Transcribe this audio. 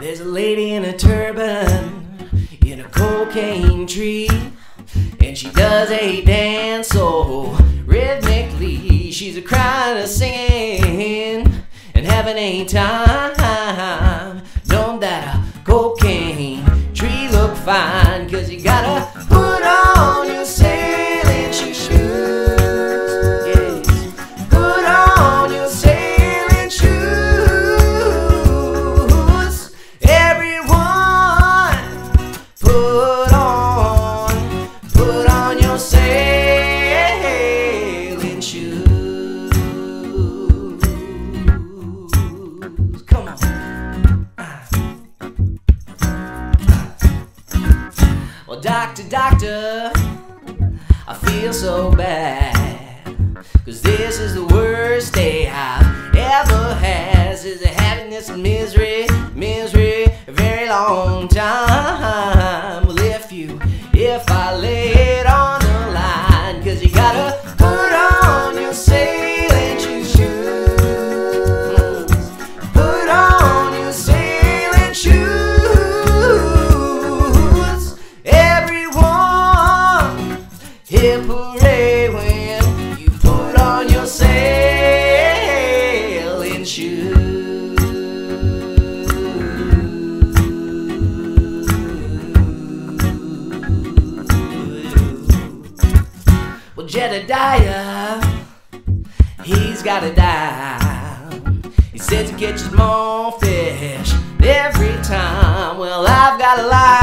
There's a lady in a turban in a cocaine tree, and she does a dance so rhythmically. She's a crying, a singing, and having a time. Don't that a cocaine tree look fine? Cause you gotta Well, doctor, doctor, I feel so bad. Cause this is the worst day I've ever had. Is a happiness and misery, misery, a very long time. Well, if you, if I lay it on Jedediah, he's gotta die. He says he catches more fish every time. Well, I've got a lie.